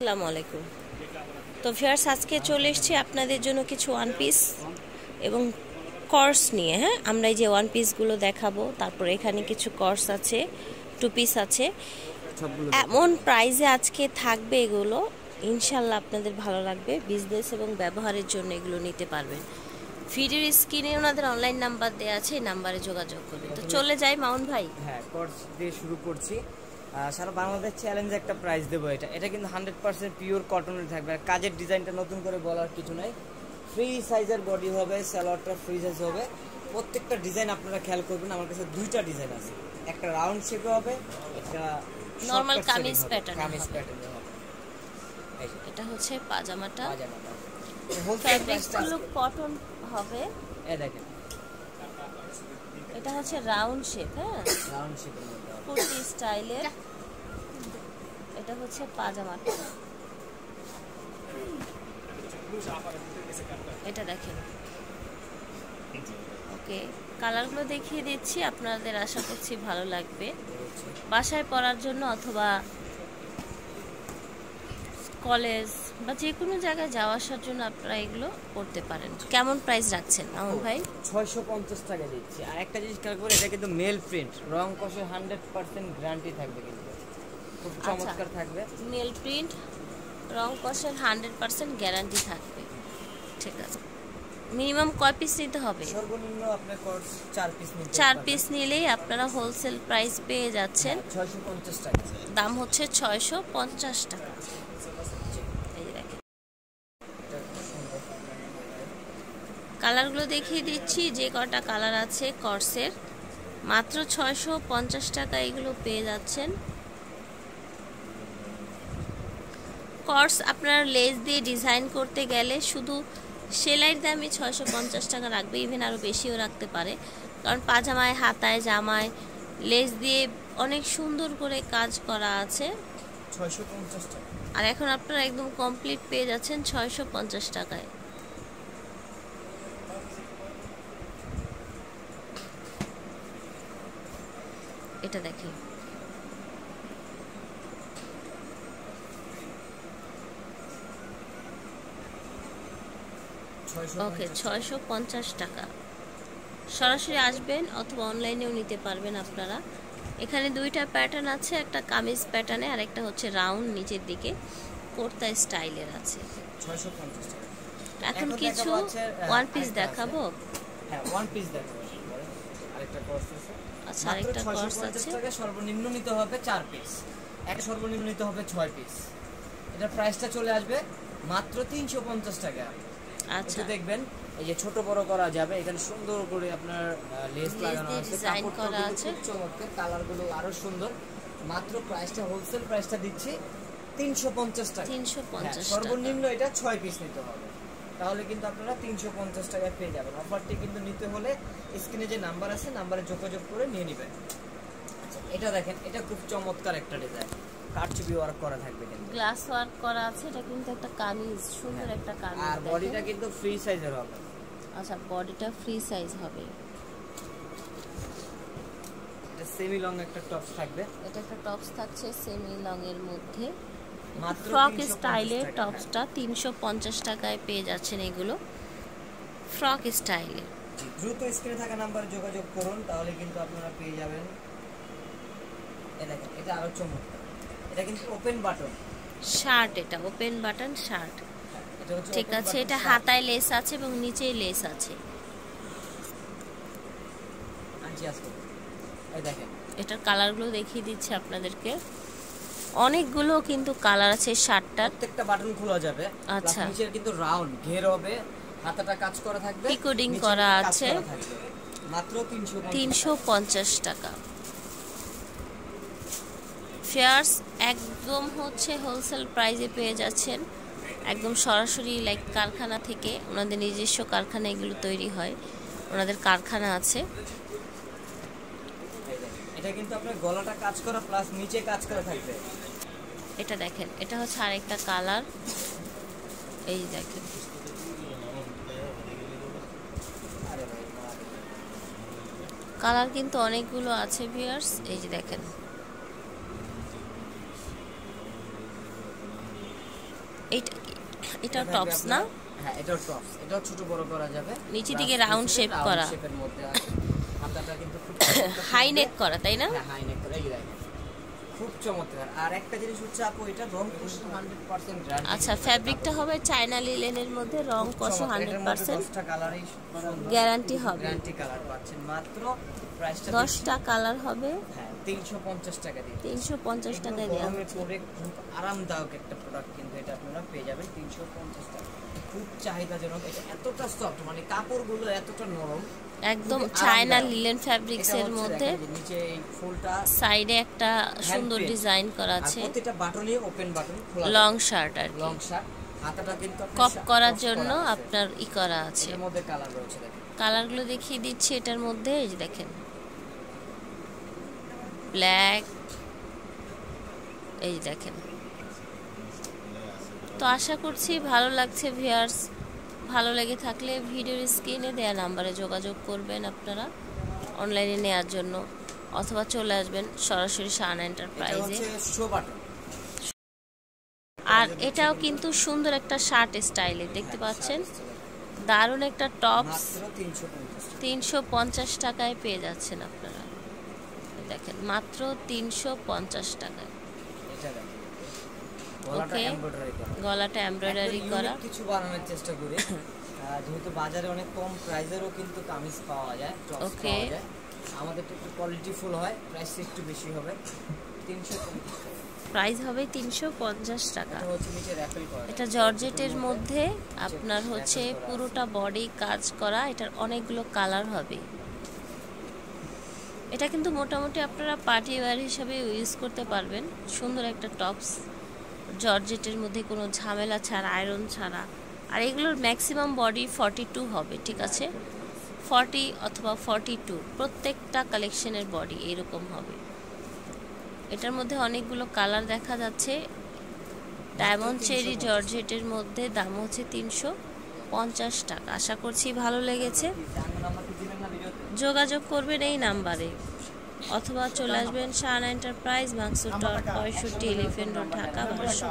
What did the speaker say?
আসসালামু আলাইকুম। তো ফিয়ার্স আজকে চলে এসেছি আপনাদের জন্য কিছু ওয়ান পিস এবং কর্স নিয়ে হ্যাঁ? আমরা এই যে ওয়ান পিসগুলো দেখাবো তারপর এখানে কিছু কর্স আছে টু পিস আছে। এমন প্রাইজে আজকে থাকবে এগুলো ইনশাল্লাহ আপনাদের ভালো লাগবে বিজনেস এবং ব্যবহারের জন্য এগুলো নিতে পারবেন। ভিডিওর স্ক্রিনে ওনাদের অনলাইন নাম্বার দেওয়া আছে এই নাম্বারে যোগাযোগ করবেন। তো চলে যাই মাউন ভাই। হ্যাঁ কোর্স দিয়ে শুরু করছি। সারা বাংলাদেশ চ্যালেঞ্জ একটা প্রাইস দেবো এটা। এটা কিন্তু হান্ড্রেড পার্সেন্ট পিওর কটনের থাকবে। আর কাজের ডিজাইনটা নতুন করে বলার কিছু নাই। ফ্রি সাইজের বডি হবে স্যালোয়ারটা ফ্রি সাইজ হবে। প্রত্যেকটা ডিজাইন আপনারা খেয়াল করবেন আমার কাছে দুইটা ডিজাইন আছে। একটা রাউন্ড শেপে হবে একটা shortcut কামিজ এ কামিজ। প্যাটার্নে এটা হচ্ছে পাজামাটা। পাজামাটা। ফ্যাব্রিকগুলো কটন হবে। এ দেখেন। এটা হচ্ছে রাউন্ড শেপ হ্যাঁ? রাউন্ড শেপের কুর্তি স্টাইলের এটা হচ্ছে পাজামাটা এটা দেখেন। ওকে, কালারগুলো দেখিয়ে দিচ্ছি, আপনাদের আশা করছি ভালো লাগবে। বাসায় পরার জন্য অথবা কলেজ বা যে কোনো জায়গায় যাওয়া আসার জন্য আপনারা এগুলো করতে পারেন। কেমন প্রাইস রাখছেন মামুন ভাই? ছয়শো পঞ্চাশ টাকা দিচ্ছি। আর একটা জিনিস খেয়াল করে এটা কিন্তু মেল প্রিন্ট রং কষে হান্ড্রেড পার্সেন্ট গ্যারান্টি থাকবে কিন্তু। খুব আচ্ছা। চমৎকার থাকবে। মেল প্রিন্ট রং কষের হান্ড্রেড পার্সেন্ট গ্যারান্টি থাকবে। ঠিক আছে। মিনিমাম কয় পিস নিতে হবে? সর্বনিম্ন আপনার চার পিস নিতে চার পিস নিলেই আপনারা হোলসেল প্রাইস পেয়ে যাচ্ছেন। ছয়শো পঞ্চাশ টাকা। দাম হচ্ছে ছয়শো পঞ্চাশ টাকা এই যে দেখেন এটা খুব সুন্দর। কালারগুলো দেখিয়ে দিচ্ছি। যে কটা কালার আছে কর্সের মাত্র ছয়শো পঞ্চাশ টাকা এগুলো পেয়ে যাচ্ছেন। কর্স আপনার লেস দিয়ে ডিজাইন করতে গেলে শুধু সেলাইয়ের দামই ছয়শো পঞ্চাশ টাকা রাখবে। ইভেন আরও বেশিও রাখতে পারে। কারণ পাজামায় হাতায় জামায় লেস দিয়ে অনেক সুন্দর করে কাজ করা আছে। ছয়শো পঞ্চাশ টাকা। আর এখন আপনারা একদম কমপ্লিট পেয়ে যাচ্ছেন ছয়শো পঞ্চাশ টাকায়। এটা ছয়শো ওকে ছয়শো পঞ্চাশ টাকা। সরাসরি আসবেন অথবা অনলাইনেও নিতে পারবেন আপনারা। এখানে দুইটা প্যাটার্ন আছে একটা কামিজ প্যাটার্নে আর একটা হচ্ছে রাউন্ড নিচের দিকে। কোর্তা স্টাইলের আছে। এখন কিছু ওয়ান পিস দেখাবো? হ্যাঁ ওয়ান পিস দেখাবো। আরেকটা কোর্স আছে। আচ্ছা আরেকটা কর্স আছে। টাকা সর্বনিম্ন নিতে হবে চার পিস এক সর্বনিম্ন নিতে হবে ছয় পিস এটার প্রাইসটা চলে আসবে মাত্র তিনশো পঞ্চাশ টাকা। আচ্ছা। দেখবেন এই যে ছোট বড় করা যাবে এখানে সুন্দর করে আপনার লেস লাগানো আছে কাপড়টা আছে। চমৎকার কালারগুলো আরও সুন্দর। মাত্র প্রাইসটা হোলসেল প্রাইসটা দিচ্ছি তিনশো পঞ্চাশ টাকা। তিনশো হ্যাঁ, পঞ্চাশ টাকা। সর্বনিম্ন এটা ছয় পিস নিতে হবে। তাহলে কিন্তু আপনারা তিনশো পঞ্চাশ টাকায় পেয়ে যাবেন। অফারটি কিন্তু নিতে হলে স্ক্রিনে যে নাম্বার আছে নাম্বারে যোগাযোগ করে নিয়ে নেবেন। আচ্ছা এটা দেখেন এটা খুব চমৎকার একটা ডিজাইন কারচুপি ওয়ার্ক করা থাকবে কিন্তু। গ্লাস ওয়ার্ক করা আছে এটা কিন্তু একটা কামিজ সুন্দর একটা কামিজ আর বডিটা কিন্তু ফ্রি সাইজের হবে। আচ্ছা বডিটা ফ্রি সাইজ হবে। এটা সেমি লং একটা টপস থাকবে। এটা একটা টপস থাকছে সেমি লং এর মধ্যে। ফ্রক 350 স্টাইলের টপসটা তিনশো পঞ্চাশ টাকায় পেয়ে যাচ্ছেন এগুলো। ফ্রক স্টাইলের জি, দ্রুত স্ক্রিনে থাকা নাম্বারে যোগাযোগ করুন তাহলে কিন্তু আপনারা পেয়ে যাবেন। দেখেন এটা আরও চমৎকার। এটা কিন্তু ওপেন বাটন শার্ট এটা ওপেন বাটন শার্ট। ঠিক আছে এটা হাতায় লেস আছে এবং নিচেই লেস আছে। এটার কালারগুলো দেখিয়ে দিচ্ছি আপনাদেরকে। অনেকগুলো কিন্তু কালার আছে শার্টটার প্রত্যেকটা বাটন খোলা যাবে। আচ্ছা। নিচের কিন্তু রাউন্ড ঘের হবে হাতাটা কাজ করা থাকবে Decoding করা আছে। মাত্র 350 তিনশো পঞ্চাশ টাকা। ফেয়ার্স একদম হচ্ছে হোলসেল প্রাইসে পেয়ে যাচ্ছেন। একদম সরাসরি লাইক কারখানা থেকে। ওনাদের নিজস্ব কারখানা এগুলো তৈরি হয়। ওনাদের কারখানা আছে। এটা কিন্তু আপনার গলাটা কাজ করা প্লাস নিচে কাজ করা থাকবে। এটা দেখেন এটা হচ্ছে আরেকটা কালার এই দেখেন। কালার কিন্তু অনেকগুলো আছে ভিয়ার্স এই যে দেখেন। এইটা কি? এটা টপস না? হ্যাঁ এটাও টপস এটাও ছোট বড় করা যাবে। নিচে দিকে রাউন্ড round করা। এর মধ্যে আছে। হাতাটা কিন্তু হাই নেক করা তাই না? হ্যাঁ হাই নেক করে এই দেখেন। খুব চমৎকার। আর একটা জিনিস হচ্ছে আপু এটা রং কোশ 100% গ্যারান্টি আচ্ছা ফ্যাব্রিকটা হবে চায়না লিলেনের মধ্যে রং কষো হান্ড্রেড পার্সেন্ট দশটা কালারই গ্যারান্টি হবে। গ্যারান্টি কালার পাচ্ছেন মাত্র প্রাইসটা দশটা কালার হবে। হ্যাঁ তিনশো পঞ্চাশ টাকা দিয়ে। তিনশো পঞ্চাশ এগুলো টাকায় দেওয়া পরে খুব আরামদায়ক একটা প্রোডাক্ট কিন্তু এটা আপনারা পেয়ে যাবেন তিনশো পঞ্চাশ টাকা। খুব চাহিদাজনক। এটা এতটা সফট মানে কাপড়গুলো এতটা নরম। একদম চায়না লিলেন ফ্যাব্রিক্স এর মধ্যে সাইডে একটা সুন্দর ডিজাইন করা আছে। লং শার্ট আর লং শার্ট কপ করার জন্য আপনার ই করা আছে। কালারগুলো দেখিয়ে দিচ্ছি এটার মধ্যে এই যে দেখেন। ব্ল্যাক এই দেখেন। তো আশা করছি ভালো লাগছে ভিয়ার্স ভালো লেগে থাকলে ভিডিওর স্ক্রিনে দেওয়া নাম্বারে যোগাযোগ করবেন আপনারা অনলাইনে নেওয়ার জন্য অথবা চলে আসবেন সরাসরি শান এন্টারপ্রাইজে। আর এটাও কিন্তু সুন্দর একটা শার্ট স্টাইলে দেখতে পাচ্ছেন? দারুণ একটা টপস। তিনশো পঞ্চাশ তিনশো পঞ্চাশ টাকায় পেয়ে যাচ্ছেন আপনারা। দেখেন মাত্র তিনশো পঞ্চাশ টাকায়। দেখেন গলাটা এমব্রয়ডারি করা। কিছু বানানোর চেষ্টা করি। যেহেতু বাজারে অনেক কম প্রাইসেরও কিন্তু কামিজ পাওয়া যায় Okay. পাওয়া একটু কোয়ালিটি ফুল হয় প্রাইস একটু বেশি হবে। তিনশো প্রাইস হবে তিনশো পঞ্চাশ টাকা। এটা জর্জেটের মধ্যে আপনার হচ্ছে পুরোটা বডি কাজ করা এটার অনেকগুলো কালার হবে। এটা কিন্তু মোটামুটি আপনারা পার্টি ওয়্যার হিসাবে ইউজ করতে পারবেন। সুন্দর একটা টপস জর্জেটের মধ্যে কোনো ঝামেলা ছাড়া আয়রন ছাড়া। আর এগুলোর ম্যাক্সিমাম বডি ফর্টি টু হবে ঠিক আছে? ফর্টি অথবা ফর্টি টু প্রত্যেকটা কালেকশনের বডি এরকম হবে। এটার মধ্যে অনেকগুলো কালার দেখা যাচ্ছে। ডায়মন্ড চেরি জর্জেটের মধ্যে দাম হচ্ছে তিনশো পঞ্চাশ টাকা। আশা করছি ভালো লেগেছে। যোগাযোগ করবেন এই নাম্বারে অথবা চলে আসবেন শাহ এন্টারপ্রাইজ মাংস ডট পঁয়ষট্টি এলিফেন্ট ঢাকা বারোশো